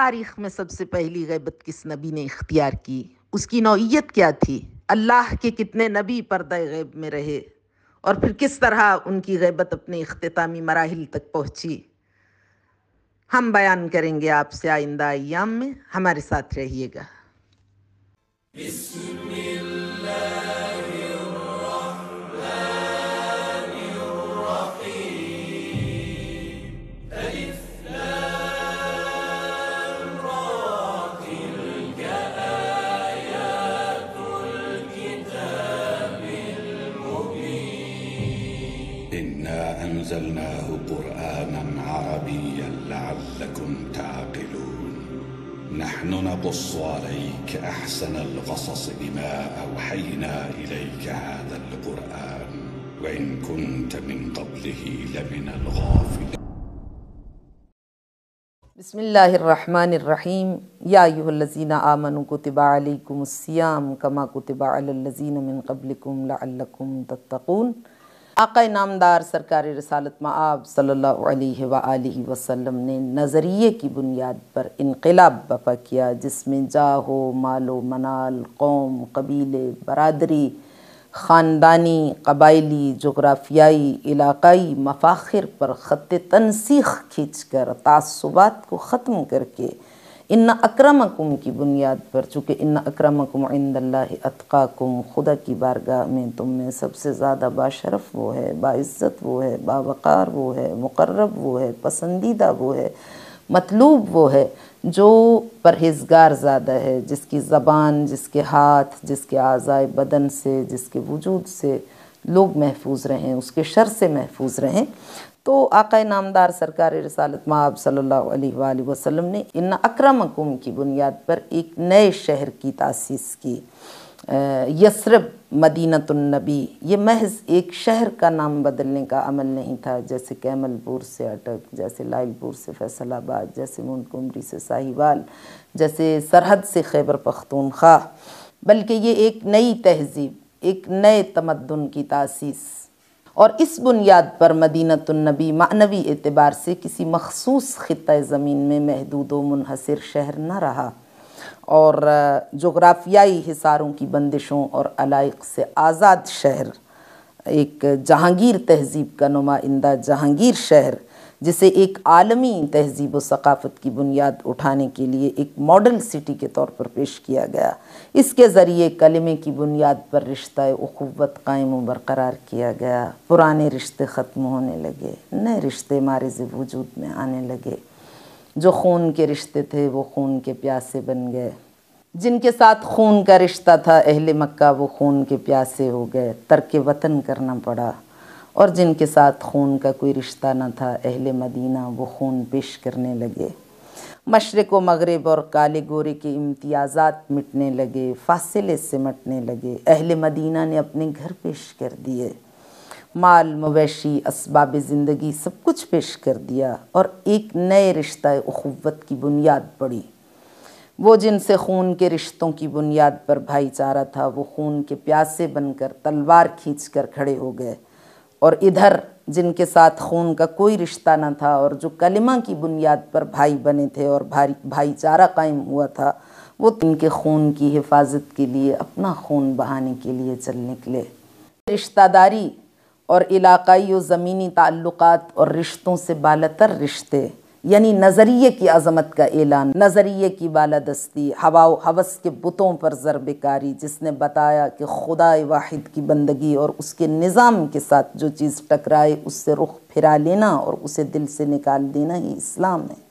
تاریخ میں سب سے پہلی غیبت کس نبی نے اختیار کی؟ اس کی نوعیت کیا تھی؟ اللہ کے کتنے نبی پردہ غیب میں رہے؟ اور پھر کس طرح ان کی غیبت اپنے اختتامی مراحل تک پہنچی؟ ہم بیان کریں گے آپ سے آئندہ ایام میں، ہمارے ساتھ رہیے گا۔ نحن نقص عليك أحسن القصص بما أوحينا إليك هذا القرآن وإن كنت من قبله لمن الغافلين. بسم الله الرحمن الرحيم. يا أيها الذين آمنوا كتب عليكم الصيام كما كتب على الذين من قبلكم لعلكم تتقون. آقا نامدار سرکار رسالت معاب صلی اللہ علیہ وآلہ وسلم نے نظریے کی بنیاد پر انقلاب بپا کیا، جس میں جاہو مال و منال، قوم، قبیلے، برادری، خاندانی، قبائلی، جغرافیائی، علاقائی مفاخر پر خط تنسیخ کھینچ کر تعصبات کو ختم کر کے ان اکرمکم کی بنیاد پر چونکہ ان اکرمکم عند اللہ اتقاکم خدا کی بارگاہ میں تم میں سب سے زیادہ باشرف وہ ہے باعزت وہ ہے باوقار وہ ہے مقرب وہ ہے پسندیدہ وہ ہے مطلوب وہ ہے جو پرہیزگار زیادہ ہے جس کی زبان جس کے ہاتھ جس کے اعضائے بدن سے جس کے وجود سے لوگ محفوظ رہیں اس کے شر سے محفوظ رہیں تو آقا نامدار سرکار رسالت مآب صلی اللہ علیہ وآلہ وسلم نے ان اکرمکم کی بنیاد پر ایک نئے شہر کی تاسیس کی۔ یسرب مدینت النبی، یہ محض ایک شہر کا نام بدلنے کا عمل نہیں تھا، جیسے کیمل پور سے اٹک، جیسے لائل پور سے فیصل آباد، جیسے منکمری سے ساہیوال، جیسے سرحد سے خیبر پختونخوا۔ بلکہ یہ ایک نئی تہذیب، ایک نئے تمدن کی تاسیس۔ اور اس بنیاد پر مدینہ النبی معنوی اعتبار سے کسی مخصوص خطہ زمین میں محدود و منحصر شہر نہ رہا اور جغرافیائی حصاروں کی بندشوں اور علائق سے آزاد شہر، ایک جہانگیر تہذیب کا نمائندہ جہانگیر شہر جسے ایک عالمی تہذیب و ثقافت کی بنیاد اٹھانے کے لیے ایک ماڈل سٹی کے طور پر پیش کیا گیا۔ اس کے ذریعے کلمے کی بنیاد پر رشتہ اخوت قائم و برقرار کیا گیا۔ پرانے رشتے ختم ہونے لگے۔ نئے رشتے مارز وجود میں آنے لگے۔ جو خون کے رشتے تھے، وہ خون کے پیاسے بن گئے۔ جن کے ساتھ خون کا رشتہ تھا، اہل مکہ وہ خون کے پیاسے ہو گئے۔ ترک وطن کرنا پڑا۔ اور جن کے ساتھ خون کا کوئی رشتہ نہ تھا، اہل مدینہ وہ خون پیش کرنے لگے۔ مشرق و مغرب اور کالے گورے کے امتیازات مٹنے لگے، فاصلے سے مٹنے لگے۔ اہل مدینہ نے اپنے گھر پیش کر دیے۔ مال، مویشی، اسباب زندگی سب کچھ پیش کر دیا اور ایک نئے رشتہ اخوت کی بنیاد پڑی۔ وہ جن سے خون کے رشتوں کی بنیاد پر بھائی چارہ تھا، وہ خون کے پیاسے بن کر تلوار کھینچ کر کھڑے ہو گئے۔ اور ادھر جن کے ساتھ خون کا کوئی رشتہ نہ تھا اور جو کلمہ کی بنیاد پر بھائی بنے تھے اور بھائی چارہ قائم ہوا تھا، وہ ان کے خون کی حفاظت کے لیے، اپنا خون بہانے کے لیے چل نکلے۔ رشتہ داری اور علاقائی و زمینی تعلقات اور رشتوں سے بالتر رشتے۔ یعنی نظریے کی عظمت کا اعلان، نظریے کی بالادستی، ہوا و حوث کے بتوں پر ضرب کاری، جس نے بتایا کہ خدا واحد کی بندگی اور اس کے نظام کے ساتھ جو چیز ٹکرائے، اس سے رخ پھرا لینا اور اسے دل سے نکال دینا ہی اسلام ہے۔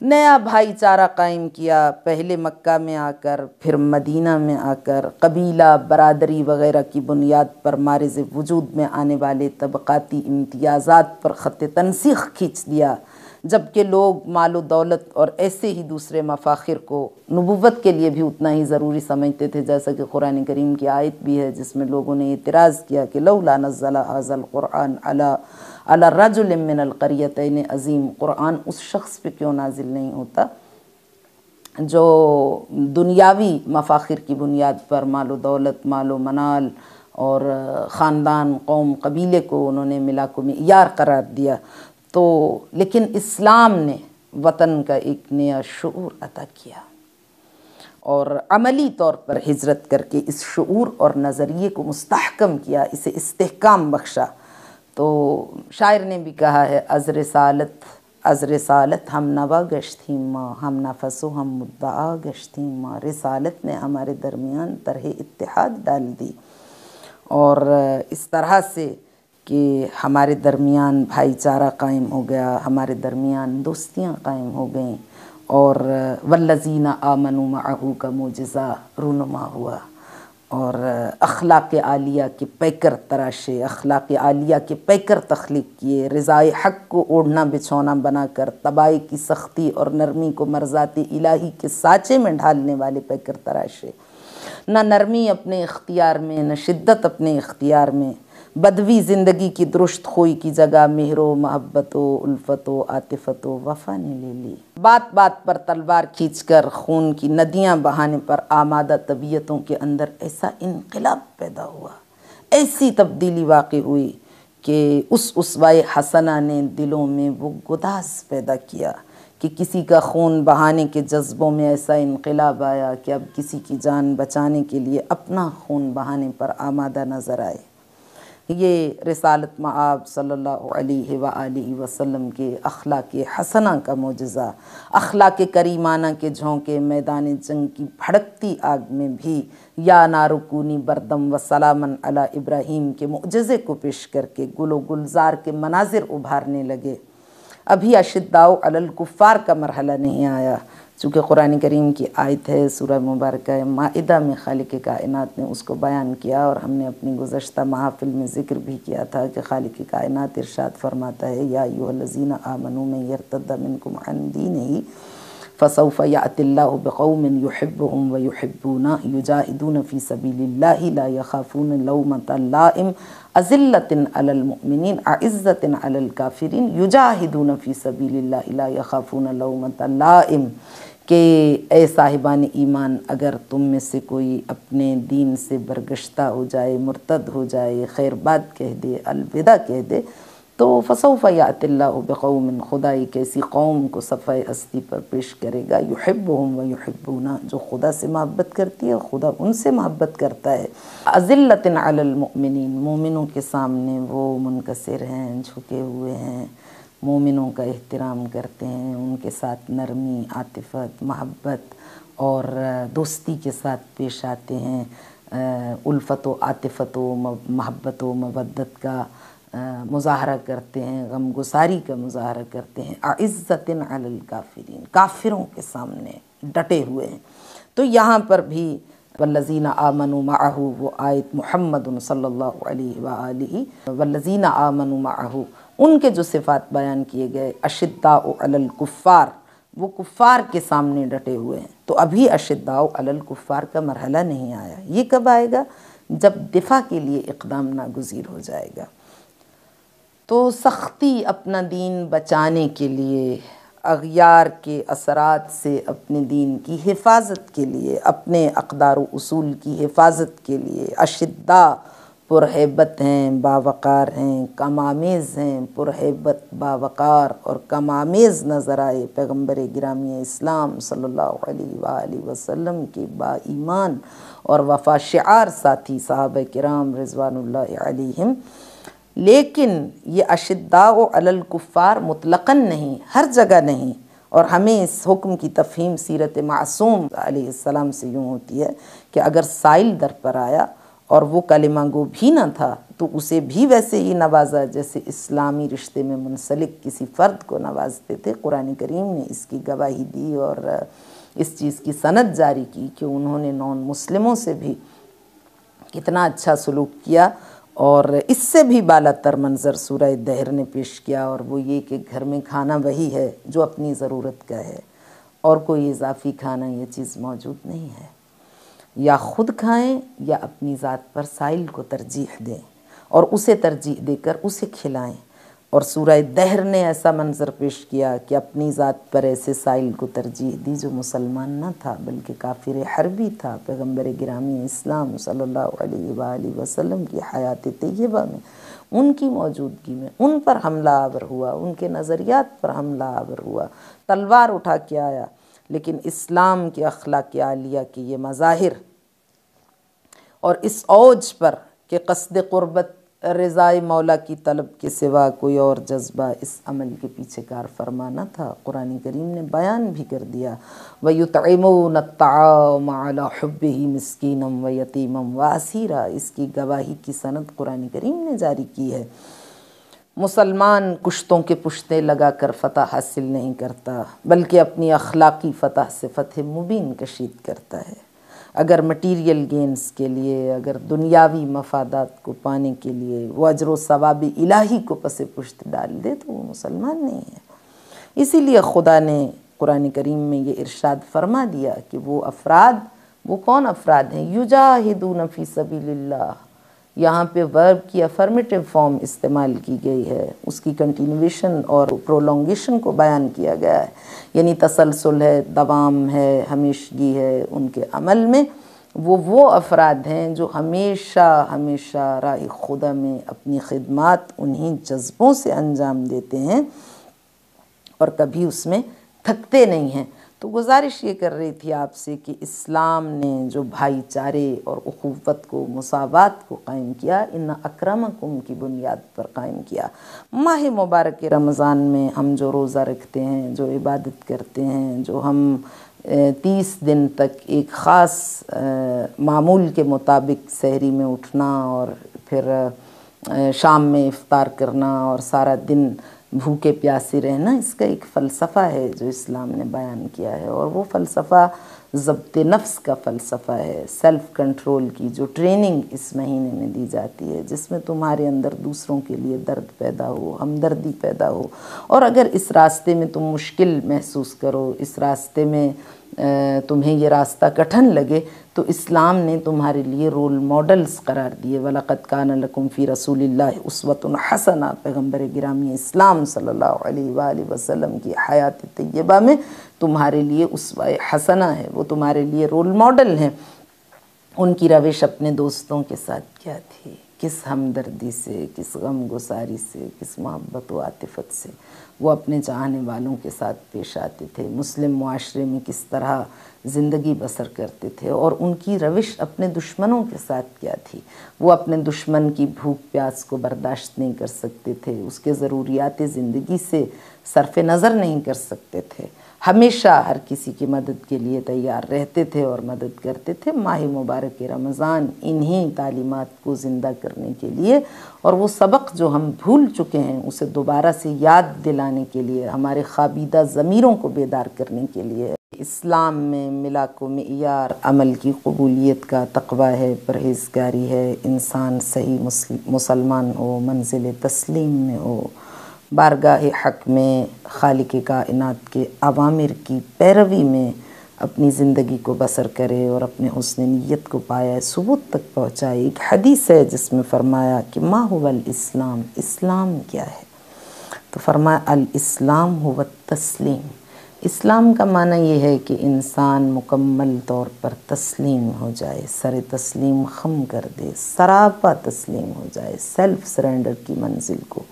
نیا بھائی چارہ قائم کیا، پہلے مکہ میں آ کر، پھر مدینہ میں آ کر، قبیلہ، برادری وغیرہ کی بنیاد پر مارز وجود میں آنے والے طبقاتی امتیازات پر خط تنسیخ کھینچ دیا جبکہ لوگ مال و دولت اور ایسے ہی دوسرے مفاخر کو نبوت کے لیے بھی اتنا ہی ضروری سمجھتے تھے جیسا کہ قرآن کریم کی آیت بھی ہے، جس میں لوگوں نے اعتراض کیا کہ لولا نزل حض القرآن علی علی رجل من القریتین عظیم۔ قرآن اس شخص پہ کیوں نازل نہیں ہوتا؟ جو دنیاوی مفاخر کی بنیاد پر مال و دولت، مال و منال اور خاندان، قوم، قبیلے کو انہوں نے ملا کو معیار قرار دیا۔ تو لیکن اسلام نے وطن کا ایک نیا شعور عطا کیا اور عملی طور پر ہجرت کر کے اس شعور اور نظریے کو مستحکم کیا، اسے استحکام بخشا۔ تو شاعر نے بھی کہا ہے از رسالت از رسالت ہم نوا گشتیں ماں، ہم نفس و ہم مدعا گشتیں ماں۔ رسالت نے ہمارے درمیان طرح اتحاد ڈال دی۔ اور اس طرح سے کہ ہمارے درمیان بھائی چارہ قائم ہو گیا، ہمارے درمیان دوستیاں قائم ہو گئیں اور والذین آمنوا معہو کا معجزہ رونما ہوا۔ اور اخلاق عالیہ کے پیکر تراشے، اخلاق عالیہ کے پیکر تخلیق کیے۔ رضائے حق کو اوڑھنا، بچھونا، بنا کر تباہی کی سختی اور نرمی کو مرضات الہی کے سانچے میں ڈھالنے والے پیکر تراشے۔ نہ نرمی اپنے اختیار میں، نہ شدت اپنے اختیار میں بدوی زندگی کی درست خوئی کی جگہ مہر و محبت و الفت و عاطفت و وفا نے لے لی۔ بات بات پر تلوار کھینچ کر خون کی ندیاں بہانے پر آمادہ طبیعتوں کے اندر ایسا انقلاب پیدا ہوا۔ ایسی تبدیلی واقع ہوئی کہ اس اسوائے حسنہ نے دلوں میں وہ گداز پیدا کیا کہ کسی کا خون بہانے کے جذبوں میں ایسا انقلاب آیا کہ اب کسی کی جان بچانے کے لیے اپنا خون بہانے پر آمادہ نظر آئے۔ یہ رسالت معاب صلی اللہ علیہ وآلہ وسلم کے اخلاق حسنہ کا معجزہ، اخلاق کریمانہ کے جھونکے میدان جنگ کی بھڑکتی آگ میں بھی یا نارکونی بردم و سلامن علی ابراہیم کے معجزے کو پیش کر کے گل و گلزار کے مناظر ابھارنے لگے۔ ابھی اشداؤ علی الکفار کا مرحلہ نہیں آیا۔ چونکہ قرآن کریم کی آیت ہے، سورہ مبارکہ معدہ میں خالق کائنات نے اس کو بیان کیا اور ہم نے اپنی گزشتہ محافل میں ذکر بھی کیا تھا کہ خالق کائنات ارشاد فرماتا ہے، یا ایوہ الذین آمنوا من یرتد منکم عن دینہی فسوف یعت اللہ بقوم یحبهم ویحبون یجاہدون فی سبیل اللہ لا یخافون لومت لائم ازلت علی المؤمنین اعزت علی الكافرین یجاہدون فی سبیل اللہ لا یخافون لومت لائم کہ اے صاحبان ایمان، اگر تم میں سے کوئی اپنے دین سے برگشتہ ہو جائے، مرتد ہو جائے، خیر بات کہہ دے، الوداع کہہ دے، تو فصوف یات اللہ بقوم خدا ایک ایسی قوم کو صفحہ ہستی پر پیش کرے گا، یحبہم و یحبونا جو خدا سے محبت کرتی ہے خدا ان سے محبت کرتا ہے۔ ازلت علی المؤمنین، مومنوں کے سامنے وہ منکسر ہیں، جھکے ہوئے ہیں۔ مومنوں کا احترام کرتے ہیں، ان کے ساتھ نرمی، عاطفت، محبت اور دوستی کے ساتھ پیش آتے ہیں۔ الفت و عاطفت و محبت و مبدت کا مظاہرہ کرتے ہیں، غم گساری کا مظاہرہ کرتے ہیں۔ عزت علی الکافرین، کافروں کے سامنے ڈٹے ہوئے ہیں۔ تو یہاں پر بھی والذین آمنوا معہو، وہ آیت محمد صلی اللہ علیہ وآلہ والذین آمنوا معہو ان کے جو صفات بیان کیے گئے، اشداء علی الکفار، وہ کفار کے سامنے ڈٹے ہوئے ہیں۔ تو ابھی اشداء علی الکفار کا مرحلہ نہیں آیا۔ یہ کب آئے گا؟ جب دفاع کے لیے اقدام ناگزیر ہو جائے گا۔ تو سختی اپنا دین بچانے کے لیے، اغیار کے اثرات سے اپنے دین کی حفاظت کے لیے، اپنے اقدار و اصول کی حفاظت کے لیے، اشداء پرہیبت ہیں، باوقار ہیں کمامیز ہیں پرہیبت باوقار اور کمامیز نظر آئے پیغمبر گرامی اسلام صلی اللہ علیہ وآلہ وسلم کے با ایمان اور وفا شعار ساتھی صحابہ کرام رضوان اللہ علیہم۔ لیکن یہ اشداء و الکفار مطلقاً نہیں، ہر جگہ نہیں اور ہمیں اس حکم کی تفہیم سیرت معصوم علیہ السلام سے یوں ہوتی ہے کہ اگر سائل در پر آیا اور وہ کلمہ گو بھی نہ تھا، تو اسے بھی ویسے ہی نوازا، جیسے اسلامی رشتے میں منسلک کسی فرد کو نوازتے تھے۔ قرآن کریم نے اس کی گواہی دی اور اس چیز کی سند جاری کی کہ انہوں نے نون مسلموں سے بھی کتنا اچھا سلوک کیا اور اس سے بھی بالا تر منظر سورہ دہر نے پیش کیا اور وہ یہ کہ گھر میں کھانا وہی ہے جو اپنی ضرورت کا ہے اور کوئی اضافی کھانا یہ چیز موجود نہیں ہے۔ یا خود کھائیں یا اپنی ذات پر سائل کو ترجیح دیں اور اسے ترجیح دے کر اسے کھلائیں۔ اور سورہ دہر نے ایسا منظر پیش کیا کہ اپنی ذات پر ایسے سائل کو ترجیح دی جو مسلمان نہ تھا، بلکہ کافر حربی تھا۔ پیغمبر گرامی اسلام صلی اللہ علیہ وآلہ وسلم کی حیات طیبہ میں ان کی موجودگی میں ان پر حملہ آور ہوا، ان کے نظریات پر حملہ آور ہوا۔ تلوار اٹھا کے آیا۔ لیکن اسلام کے اخلاق عالیہ کے یہ مظاہر اور اس اوج پر کہ قصد قربت رضائے مولا کی طلب کے سوا کوئی اور جذبہ اس عمل کے پیچھے کار فرمانا تھا۔ قرآن کریم نے بیان بھی کر دیا۔ وَيُطْعِمُونَ الطَّعَامَ عَلَى حُبِّهِ مِسْكِينًا وَيَتِيمًا۔ وَاسِيرًا اس کی گواہی کی سند قرآن کریم نے جاری کی ہے۔ مسلمان کشتوں کے پشتے لگا کر فتح حاصل نہیں کرتا، بلکہ اپنی اخلاقی فتح سے فتح مبین کشید کرتا ہے۔ اگر مٹیریل گینز کے لیے، اگر دنیاوی مفادات کو پانے کے لیے وہ اجر و ثواب الہی کو پس پشت ڈال دے، تو وہ مسلمان نہیں ہے۔ اسی لیے خدا نے قرآن کریم میں یہ ارشاد فرما دیا کہ وہ افراد، وہ کون افراد ہیں؟ یجاہدون فی سبیل اللہ۔ یہاں پہ ورب کی افرمیٹو فارم استعمال کی گئی ہے۔ اس کی کنٹینویشن اور پرولونگیشن کو بیان کیا گیا ہے۔ یعنی تسلسل ہے، دوام ہے، ہمیشگی ہے ان کے عمل میں۔ وہ وہ افراد ہیں جو ہمیشہ ہمیشہ راہ خدا میں اپنی خدمات انہی جذبوں سے انجام دیتے ہیں اور کبھی اس میں تھکتے نہیں ہیں۔ تو گزارش یہ کر رہی تھی آپ سے کہ اسلام نے جو بھائی چارے اور اخوت کو، مساوات کو قائم کیا، ان اکرمکم کی بنیاد پر قائم کیا۔ ماہ مبارک رمضان میں ہم جو روزہ رکھتے ہیں، جو عبادت کرتے ہیں، جو ہم تیس دن تک ایک خاص معمول کے مطابق سحری میں اٹھنا اور پھر شام میں افطار کرنا اور سارا دن بھوکے پیاسے رہنا، اس کا ایک فلسفہ ہے جو اسلام نے بیان کیا ہے، اور وہ فلسفہ ضبط نفس کا فلسفہ ہے سیلف کنٹرول کی، جو ٹریننگ اس مہینے میں دی جاتی ہے، جس میں تمہارے اندر دوسروں کے لیے درد پیدا ہو، ہمدردی پیدا ہو، اور اگر اس راستے میں تم مشکل محسوس کرو، اس راستے میں تمہیں یہ راستہ کٹھن لگے تو اسلام نے تمہارے لیے رول ماڈلز قرار دیے۔ وَلَقَدْ كَانَ لَكُمْ فِي رَسُولِ اللَّهِ عُسْوَةٌ حَسَنَةٌ۔ پیغمبر گرامی اسلام صلی اللہ علیہ وآلہ وسلم کی حیات طیبہ میں تمہارے لیے اسوہ حسنہ ہے، وہ تمہارے لیے رول ماڈل ہیں۔ ان کی روش اپنے دوستوں کے ساتھ کیا تھی؟ کس ہمدردی سے، کس غم گساری سے، کس محبت و عاطفت سے؟ وہ اپنے چاہنے والوں کے ساتھ پیش آتے تھے۔ مسلم معاشرے میں کس طرح زندگی بسر کرتے تھے اور ان کی روش اپنے دشمنوں کے ساتھ کیا تھی؟ وہ اپنے دشمن کی بھوک پیاس کو برداشت نہیں کر سکتے تھے، اس کے ضروریات زندگی سے صرف نظر نہیں کر سکتے تھے۔ ہمیشہ ہر کسی کی مدد کے لیے تیار رہتے تھے اور مدد کرتے تھے۔ ماہ مبارک رمضان انہی تعلیمات کو زندہ کرنے کے لیے اور وہ سبق جو ہم بھول چکے ہیں، اسے دوبارہ سے یاد دلانے کے لیے، ہمارے خوابیدہ ضمیروں کو بیدار کرنے کے لیے۔ اسلام میں ملا کو معیار عمل کی قبولیت کا تقوی ہے، پرہیزگاری ہے۔ انسان صحیح مسلمان ہو، منزل تسلیم میں ہو۔ بارگاہ حق میں خالق کائنات کے عوامر کی پیروی میں اپنی زندگی کو بسر کرے اور اپنے حسن نیت کو پایا ثبوت تک پہنچائے۔ ایک حدیث ہے جس میں فرمایا کہ ما هو الاسلام، اسلام کیا ہے؟ تو فرمایا الاسلام هو التسلیم۔ اسلام کا معنی یہ ہے کہ انسان مکمل طور پر تسلیم ہو جائے، سر تسلیم خم کر دے، سراپا تسلیم ہو جائے سیلف سرنڈر کی منزل کو۔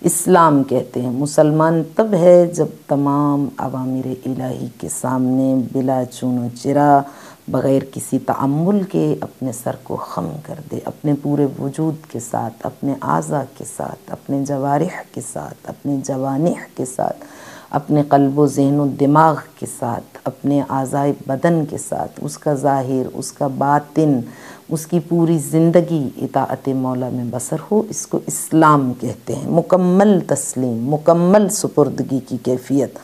اسلام کہتے ہیں۔ مسلمان تب ہے جب تمام عوامر الہی کے سامنے بلا چون و چرا، بغیر کسی تعمل کے اپنے سر کو خم کر دے، اپنے پورے وجود کے ساتھ، اپنے اعضاء کے ساتھ، اپنے جوارح کے ساتھ، اپنے جوانح کے ساتھ، اپنے قلب و ذہن و دماغ کے ساتھ، اپنے اعضائے بدن کے ساتھ۔ اس کا ظاہر، اس کا باطن اس کی پوری زندگی اطاعت مولا میں بسر ہو، اس کو اسلام کہتے ہیں۔ مکمل تسلیم، مکمل سپردگی کی کیفیت۔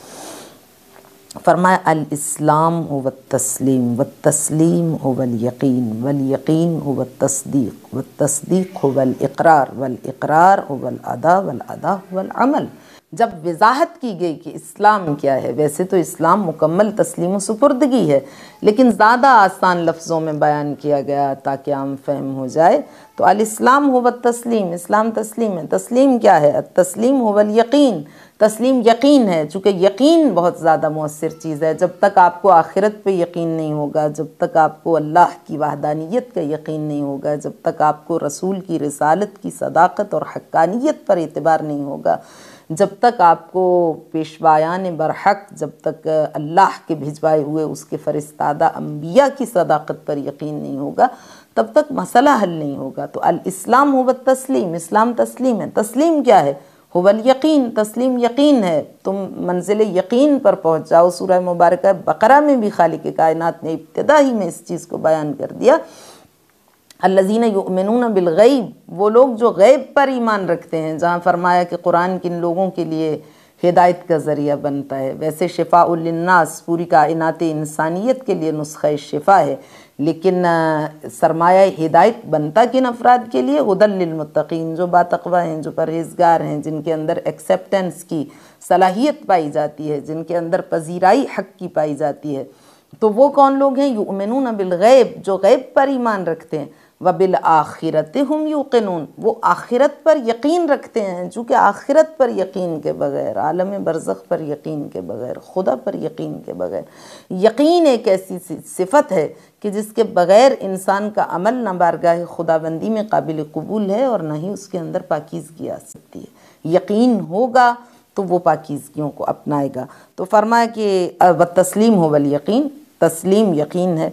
فرمایا، الاسلام ہو و تسلیم و تسلیم ہو والیقین والیقین ہو و تصدیق و تصدیق ہو والاقرار والاقرار ہو والادا والادا ہو والعمل۔ جب وضاحت کی گئی کہ اسلام کیا ہے، ویسے تو اسلام مکمل تسلیم و سپردگی ہے، لیکن زیادہ آسان لفظوں میں بیان کیا گیا تاکہ عام فہم ہو جائے۔ تو الاسلام ہو تسلیم اسلام تسلیم ہے۔ تسلیم کیا ہے؟ تسلیم ہو یقین تسلیم یقین ہے، چونکہ یقین بہت زیادہ مؤثر چیز ہے۔ جب تک آپ کو آخرت پہ یقین نہیں ہوگا، جب تک آپ کو اللہ کی وحدانیت کا یقین نہیں ہوگا، جب تک آپ کو رسول کی رسالت کی صداقت اور حقانیت پر اعتبار نہیں ہوگا جب تک آپ کو پیشوایان برحق، جب تک اللہ کے بھجوائے ہوئے اس کے فرستادہ انبیاء کی صداقت پر یقین نہیں ہوگا، تب تک مسئلہ حل نہیں ہوگا۔ تو الاسلام ہو تسلیم اسلام تسلیم ہے۔ تسلیم کیا ہے؟ یقین تسلیم یقین ہے۔ تم منزل یقین پر پہنچ جاؤ۔ سورہ مبارکہ بقرہ میں بھی خالق کائنات نے ابتدا ہی میں اس چیز کو بیان کر دیا۔ الذین یؤمنون بالغیب، وہ لوگ جو غیب پر ایمان رکھتے ہیں، جہاں فرمایا کہ قرآن کن لوگوں کے لیے ہدایت کا ذریعہ بنتا ہے۔ ویسے شفاء للناس، پوری کائنات انسانیت کے لیے نسخہ شفا ہے، لیکن سرمایہ ہدایت بنتا کن افراد کے لیے؟ ہدل للمتقین، جو باتقوہ ہیں، جو پرہیزگار ہیں، جن کے اندر ایکسیپٹنس کی صلاحیت پائی جاتی ہے، جن کے اندر پذیرائی حق کی پائی جاتی ہے۔ تو وہ کون لوگ ہیں؟ یؤمنون بالغیب، جو غیب پر ایمان رکھتے ہیں۔ وَبِالْآخِرَةِ هُمْ يُوقِنُونَ وہ آخرت پر یقین رکھتے ہیں، چونکہ آخرت پر یقین کے بغیر، عالم برزخ پر یقین کے بغیر، خدا پر یقین کے بغیر۔ یقین ایک ایسی صفت ہے کہ جس کے بغیر انسان کا عمل نہ بارگاہ خدا بندی میں قابل قبول ہے اور نہ ہی اس کے اندر پاکیزگی آ سکتی ہے۔ یقین ہوگا تو وہ پاکیزگیوں کو اپنائے گا۔ تو فرمایا کہ وہ تسلیم ہو والیقین تسلیم یقین ہے۔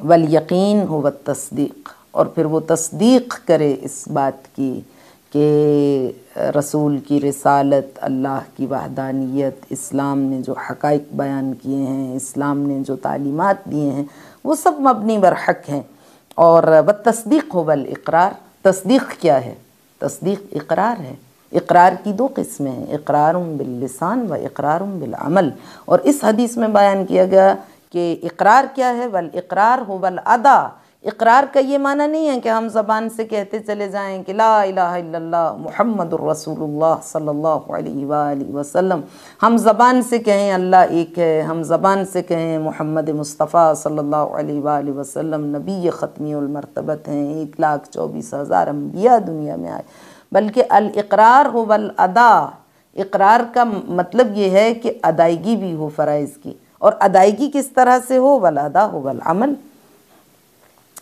والیقین ہو تصدیق اور پھر وہ تصدیق کرے اس بات کی کہ رسول کی رسالت، اللہ کی وحدانیت، اسلام نے جو حقائق بیان کیے ہیں، اسلام نے جو تعلیمات دیے ہیں، وہ سب مبنی بر حق ہیں۔ اور و تصدیق ہو بل اقرار تصدیق کیا ہے؟ تصدیق اقرار ہے۔ اقرار کی دو قسمیں ہیں، اقرار باللسان و اقرار بالعمل۔ اور اس حدیث میں بیان کیا گیا کہ اقرار کیا ہے؟ بل اقرار ہو بل ادا اقرار کا یہ معنی نہیں ہے کہ ہم زبان سے کہتے چلے جائیں کہ لا الہ الا اللہ، محمد الرسول اللہ صلی اللہ علیہ وآلہ وسلم. ہم زبان سے کہیں اللہ ایک ہے، ہم زبان سے کہیں محمد مصطفیٰ صلی اللہ علیہ وآلہ وسلم نبی ختمی المرتبت ہیں، ایک لاکھ چوبیس ہزار انبیاء دنیا میں آئے. بلکہ الاقرار ہو والادا اقرار کا مطلب یہ ہے کہ ادائیگی بھی ہو، فرائض کی. اور ادائیگی کس طرح سے ہو؟ ولادا ہو والعمل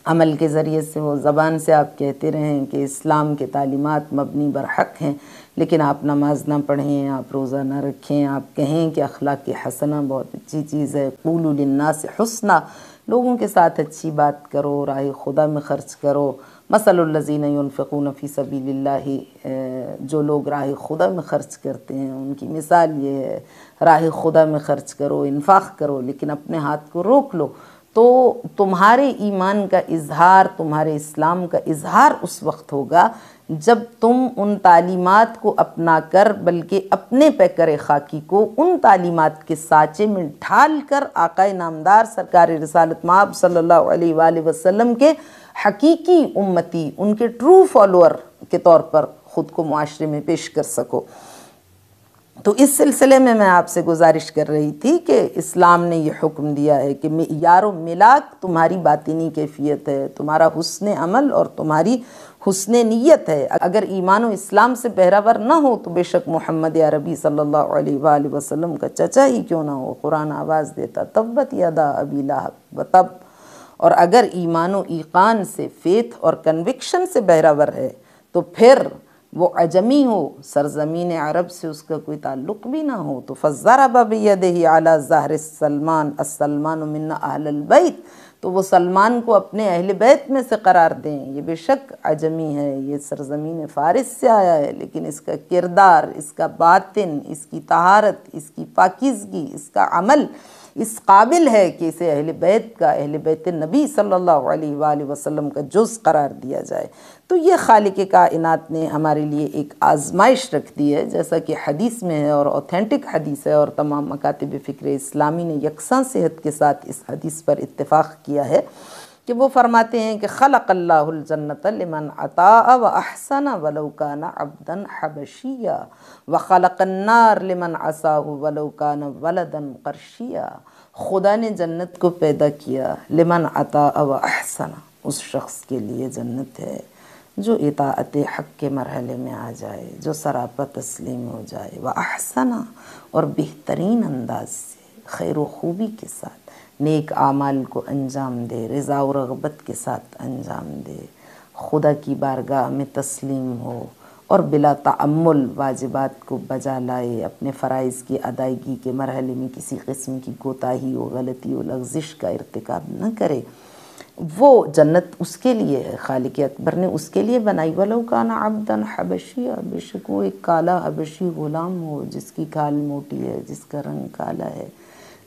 عمل کے ذریعے سے ہو۔ زبان سے آپ کہتے رہیں کہ اسلام کے تعلیمات مبنی برحق ہیں، لیکن آپ نماز نہ پڑھیں، آپ روزہ نہ رکھیں، آپ کہیں کہ اخلاق حسنہ بہت اچھی چیز ہے۔ قول للناس حسنہ۔ لوگوں کے ساتھ اچھی بات کرو راہ خدا میں خرچ کرو۔ مثل الزین ينفقون فی سبیل اللہ جو لوگ راہ خدا میں خرچ کرتے ہیں، ان کی مثال یہ ہے، راہ خدا میں خرچ کرو، انفاق کرو، لیکن اپنے ہاتھ کو روک لو۔ تو تمہارے ایمان کا اظہار، تمہارے اسلام کا اظہار اس وقت ہوگا جب تم ان تعلیمات کو اپنا کر، بلکہ اپنے پیکر خاکی کو ان تعلیمات کے سانچے میں ڈھال کر آقا نامدار سرکار رسالت ماب صلی اللہ علیہ وآلہ وسلم کے حقیقی امتی، ان کے ٹرو فالوور کے طور پر خود کو معاشرے میں پیش کر سکو۔ تو اس سلسلے میں میں آپ سے گزارش کر رہی تھی کہ اسلام نے یہ حکم دیا ہے کہ یار و ملاک تمہاری باطنی کیفیت ہے، تمہارا حسن عمل اور تمہاری حسن نیت ہے۔ اگر ایمان و اسلام سے بہراور نہ ہو تو بے شک محمد عربی صلی اللہ علیہ وآلہ وسلم کا چچا ہی کیوں نہ ہو؟ قرآن آواز دیتا تبت یادا ابی لہب و اور اگر ایمان و ایقان سے فیتھ اور کنوکشن سے بہراور ہے، تو پھر وہ عجمی ہو، سرزمین عرب سے اس کا کوئی تعلق بھی نہ ہو، تو فضرب بیدہ علی ظہر سلمان السلمان من اہل البیت، تو وہ سلمان کو اپنے اہل بیت میں سے قرار دیں۔ یہ بے شک عجمی ہے، یہ سرزمین فارس سے آیا ہے، لیکن اس کا کردار، اس کا باطن، اس کی طہارت، اس کی پاکیزگی، اس کا عمل اس قابل ہے کہ اسے اہل بیت کا، اہل بیت نبی صلی اللہ علیہ وآلہ وسلم کا جز قرار دیا جائے۔ تو یہ خالق کائنات نے ہمارے لیے ایک آزمائش رکھ دی ہے۔ جیسا کہ حدیث میں ہے اور اوتھینٹک حدیث ہے اور تمام مکاتب فکر اسلامی نے یکساں صحت کے ساتھ اس حدیث پر اتفاق کیا ہے۔ کہ وہ فرماتے ہیں کہ خلق اللہ الجنت لمن عطا و احسن ولو کان عبدا حبشیا و خلق النار لمن عصاہ ولو کان ولدا قرشیا خدا نے جنت کو پیدا کیا لمن عطا و احسن اس شخص کے لیے جنت ہے جو اطاعت حق کے مرحلے میں آ جائے، جو سراپا تسلیم ہو جائے وہ احسنہ اور بہترین انداز سے، خیر و خوبی کے ساتھ۔ نیک اعمال کو انجام دے، رضا و رغبت کے ساتھ انجام دے۔ خدا کی بارگاہ میں تسلیم ہو اور بلا تعمل واجبات کو بجا لائے۔ اپنے فرائض کی ادائیگی کے مرحلے میں کسی قسم کی کوتاہی و غلطی و لغزش کا ارتکاب نہ کرے۔ وہ جنت اس کے لیے ہے، خالق اکبر نے اس کے لیے بنائی۔ ولو کانا عبدن حبشیہ بے شک وہ ایک کالا حبشی غلام ہو، جس کی کھال موٹی ہے، جس کا رنگ کالا ہے۔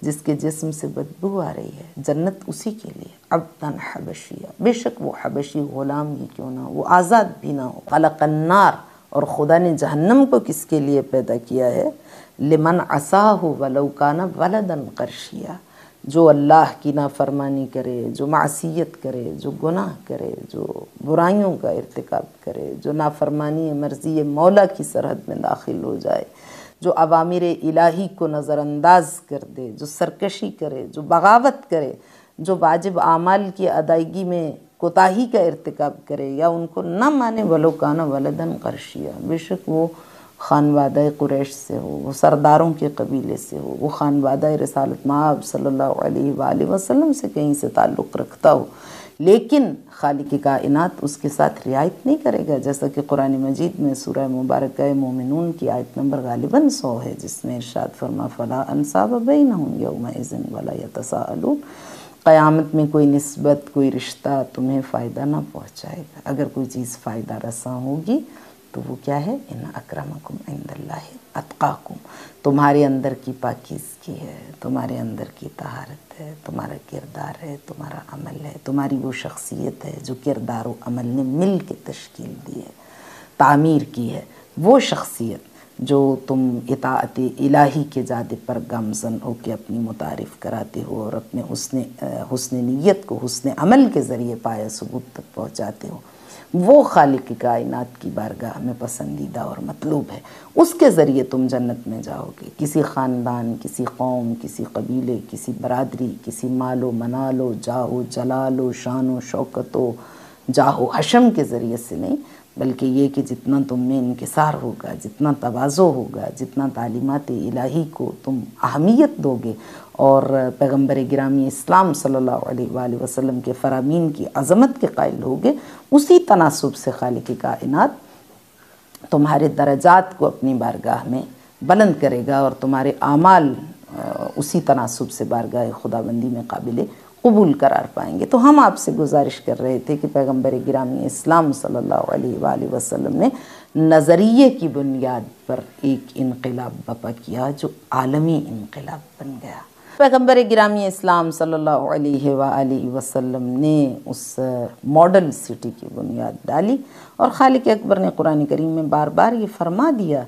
جس کے جسم سے بدبو آ رہی ہے، جنت اسی کے لیے۔ عبدن حبشیہ۔ بے شک وہ حبشی غلام ہی کیوں نہ ہو وہ آزاد بھی نہ ہو۔ خلق النار، اور خدا نے جہنم کو کس کے لیے پیدا کیا ہے؟ لمن عصاہ ولو کانا ولدن قرشیہ۔ جو اللہ کی نافرمانی کرے، جو معصیت کرے، جو گناہ کرے، جو برائیوں کا ارتکاب کرے، جو نافرمانی مرضی مولا کی سرحد میں داخل ہو جائے جو عوامر الہی کو نظر انداز کر دے، جو سرکشی کرے، جو بغاوت کرے، جو واجب اعمال کی ادائیگی میں کوتاہی کا ارتکاب کرے، یا ان کو نہ مانے، ولو کانا ولدن قرشیہ۔ بے شک وہ خانوادہ قریش سے ہو، وہ سرداروں کے قبیلے سے ہو، وہ خانوادہ رسالت مآب صلی اللہ علیہ وآلہ وسلم سے کہیں سے تعلق رکھتا ہو۔ لیکن خالق کائنات اس کے ساتھ رعایت نہیں کرے گا، جیسا کہ قرآن مجید میں سورہ مبارکہ مومنون کی آیت نمبر غالباً سو ہے، جس میں ارشاد فرما، فلا انصاب بینہم یوم اذن ولا یتساءلون۔ قیامت میں کوئی نسبت، کوئی رشتہ تمہیں فائدہ نہ پہنچائے گا۔ اگر کوئی چیز فائدہ رساں ہوگی تو وہ کیا ہے؟ ان اکرمکم عند اللہ اتقاکم تمہارے اندر کی پاکیزگی ہے، تمہارے اندر کی طہارت ہے، تمہارا کردار ہے، تمہارا عمل ہے، تمہاری وہ شخصیت ہے جو کردار و عمل نے مل کے تشکیل دی ہے، تعمیر کی ہے۔ وہ شخصیت جو تم اطاعت الہی کے جادے پر گامزن ہو کے اپنی متعارف کراتے ہو اور اپنے حسن حسن نیت کو حسن عمل کے ذریعے پایا ثبوت تک پہنچاتے ہو۔ وہ خالق کائنات کی بارگاہ میں پسندیدہ اور مطلوب ہے۔ اس کے ذریعے تم جنت میں جاؤ گے۔ کسی خاندان، کسی قوم، کسی قبیلے، کسی برادری، کسی مال و منال و جاہ و جلال و شان و شوکت و جاہ و حشم کے ذریعے سے نہیں بلکہ یہ کہ جتنا تم میں انکسار ہوگا، جتنا توازو ہوگا، جتنا تعلیمات الہی کو تم اہمیت دو گے اور پیغمبر گرامی اسلام صلی اللہ علیہ وآلہ وسلم کے فرامین کی عظمت کے قائل ہوگے اسی تناسب سے خالق کائنات تمہارے درجات کو اپنی بارگاہ میں بلند کرے گا اور تمہارے اعمال اسی تناسب سے بارگاہ خدا بندی میں قابل قبول قرار پائیں گے۔ تو ہم آپ سے گزارش کر رہے تھے کہ پیغمبر گرامی اسلام صلی اللہ علیہ وآلہ وسلم نے نظریے کی بنیاد پر ایک انقلاب بپا کیا جو عالمی انقلاب بن گیا۔ پیغمبر گرامی اسلام صلی اللہ علیہ وآلہ وسلم نے اس ماڈل سٹی کی بنیاد ڈالی اور خالق اکبر نے قرآن کریم میں بار بار یہ فرما دیا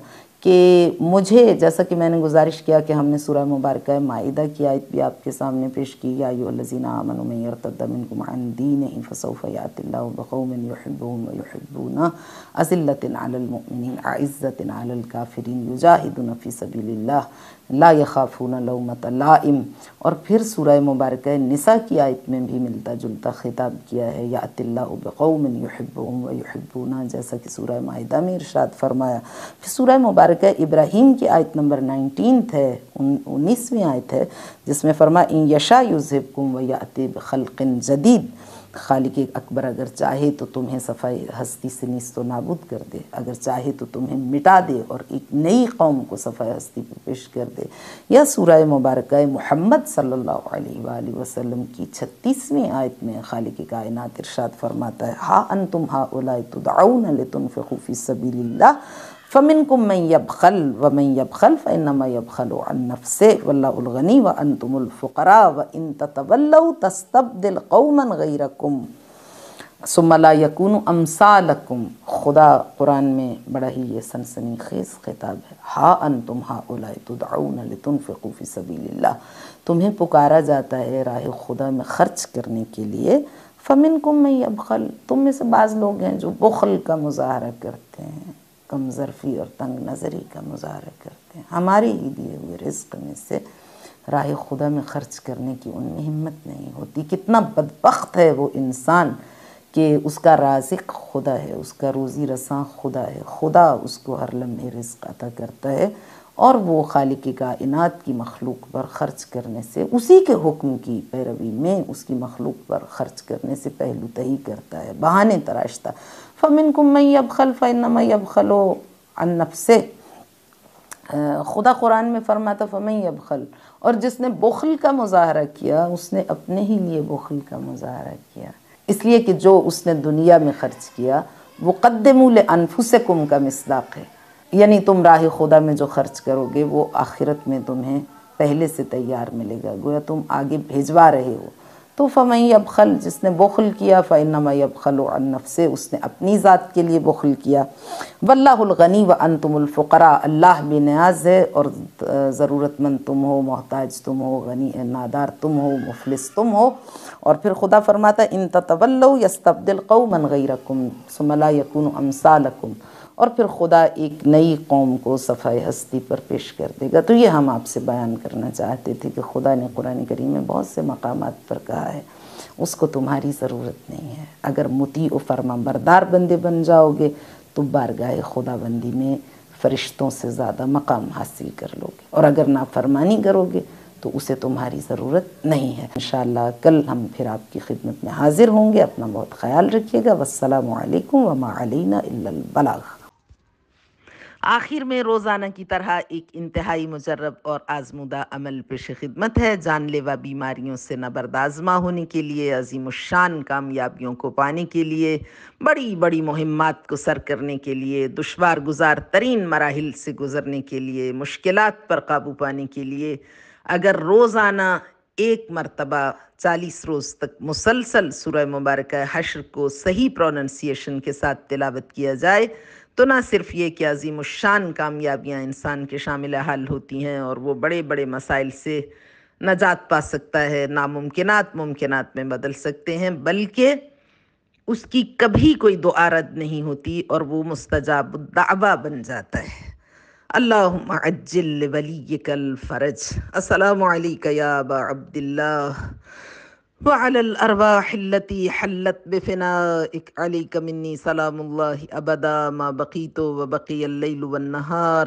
کہ مجھے جیسا کہ میں نے گزارش کیا کہ ہم نے سورہ مبارکہ معاہدہ کی آیت بھی آپ کے سامنے پیش کی یا ایو الذین آمنوا من یرتد منکم عن دینہ فسوف یات اللہ بقوم یحبون ویحبون اذلۃ علی المؤمنین اعزۃ علی الکافرین یجاہدون فی سبیل اللہ۔ لا یخافون لومت لائم اور پھر سورہ مبارکہ نساء کی آیت میں بھی ملتا جلتا خطاب کیا ہے یات اللہ بقوم یحبون ویحبون جیسا کہ سورہ معاہدہ میں ارشاد فرمایا۔ پھر سورہ مبارکہ ابراہیم کی آیت نمبر نائنٹینتھ ہے انیسویں آیت ہے، جس میں فرما ان یشا یذہبکم ویات بخلق جدید۔ خالق اکبر اگر چاہے تو تمہیں صفائی ہستی سے نیست و نابود کر دے۔ اگر چاہے تو تمہیں مٹا دے اور ایک نئی قوم کو صفائی ہستی پہ پیش کر دے۔ یا سورہ مبارکہ محمد صلی اللہ علیہ وآلہ وسلم کی چھتیسویں آیت میں خالق کائنات ارشاد فرماتا ہے، ہا انتم ہا اولائی تدعون لتنفقوا فی سبیل اللہ۔ فمن فمنکم من یبخل ومن یبخل فانما یبخل عن نفسه واللہ الغنی وانتم الفقراء وان تتولوا تستبدل قوما غیرکم ثم لا یکون امثالکم خدا قرآن میں بڑا ہی یہ سنسنی خیز خطاب ہے ہا انتم ہا اولائی تدعون لتنفقوا فی سبیل اللہ تمہیں پکارا جاتا ہے راہ خدا میں خرچ کرنے کے لیے فمن کم میں ابخل تم میں سے بعض لوگ ہیں جو بخل کا مظاہرہ کرتے ہیں کم ظرفی اور تنگ نظری کا مظاہرہ کرتے ہیں۔ ہمارے ہی دیے ہوئے رزق میں سے راہ خدا میں خرچ کرنے کی ان میں ہمت نہیں ہوتی۔ کتنا بدبخت ہے وہ انسان کہ اس کا رازق خدا ہے، اس کا روزی رساں خدا ہے۔ خدا اس کو ہر لمحے رزق عطا کرتا ہے۔ اور وہ خالق کائنات کی مخلوق پر خرچ کرنے سے، اسی کے حکم کی پیروی میں اس کی مخلوق پر خرچ کرنے سے پہلو تہی کرتا ہے، بہانے تراشتا۔ فمن کم میں اب خلف نم اب خلو سے خدا قرآن میں فرماتا فمئی ابخل اور جس نے بخل کا مظاہرہ کیا، اس نے اپنے ہی لیے بخل کا مظاہرہ کیا۔ اس لیے کہ جو اس نے دنیا میں خرچ کیا وہ قدموا لانفسکم کا مصداق ہے۔ یعنی تم راہ خدا میں جو خرچ کرو گے، وہ آخرت میں تمہیں پہلے سے تیار ملے گا۔ گویا تم آگے بھیجوا رہے ہو۔ تو فمئی ابخل جس نے بخل کیا فنما ابخل و انف سے اس نے اپنی ذات کے لیے بخل کیا۔ واللہ الغنی و انتم الفقراء، اللہ بے نیاز ہے اور ضرورت مند تم ہو، محتاج تم ہو، غنی، نادار تم ہو، مفلس تم ہو۔ اور پھر خدا فرماتا ان تتولو یستبدل قوما غیرکم ثم لا یکون امثالکم۔ اور پھر خدا ایک نئی قوم کو صفائی ہستی پر پیش کر دے گا۔ تو یہ ہم آپ سے بیان کرنا چاہتے تھے کہ خدا نے قرآن کریم میں بہت سے مقامات پر کہا ہے، اس کو تمہاری ضرورت نہیں ہے۔ اگر متی و فرما بردار بندے بن جاؤ گے تو بارگاہ خدا بندی میں فرشتوں سے زیادہ مقام حاصل کر لو گے۔ اور اگر نافرمانی کرو گے تو اسے تمہاری ضرورت نہیں ہے۔ انشاءاللہ کل ہم پھر آپ کی خدمت میں حاضر ہوں گے۔ اپنا بہت خیال رکھیے گا۔ والسلام علیکم وما علینا الا البلاغ۔ آخر میں روزانہ کی طرح ایک انتہائی مجرب اور آزمودہ عمل پیش خدمت ہے۔ جان لیوا بیماریوں سے نبردازمہ ہونے کے لیے، عظیم الشان کامیابیوں کو پانے کے لیے، بڑی بڑی مہمات کو سر کرنے کے لیے دشوار گزار ترین مراحل سے گزرنے کے لیے، مشکلات پر قابو پانے کے لیے اگر روزانہ ایک مرتبہ چالیس روز تک مسلسل سورہ مبارکہ حشر کو صحیح پروننسیشن کے ساتھ تلاوت کیا جائے، تو نہ صرف یہ کہ عظیم الشان کامیابیاں انسان کے شامل حل ہوتی ہیں اور وہ بڑے بڑے مسائل سے نجات پا سکتا ہے، ناممکنات ممکنات میں بدل سکتے ہیں، بلکہ اس کی کبھی کوئی دعا رد نہیں ہوتی اور وہ مستجاب الدعوہ بن جاتا ہے۔ اللہم عجل ولیک الفرج. السلام علیکہ یا ابا عبداللہ. وعلى الارواح التي حلت بفنائك عليك مني سلام الله ابدا. ما بقيت وبقي الليل والنهار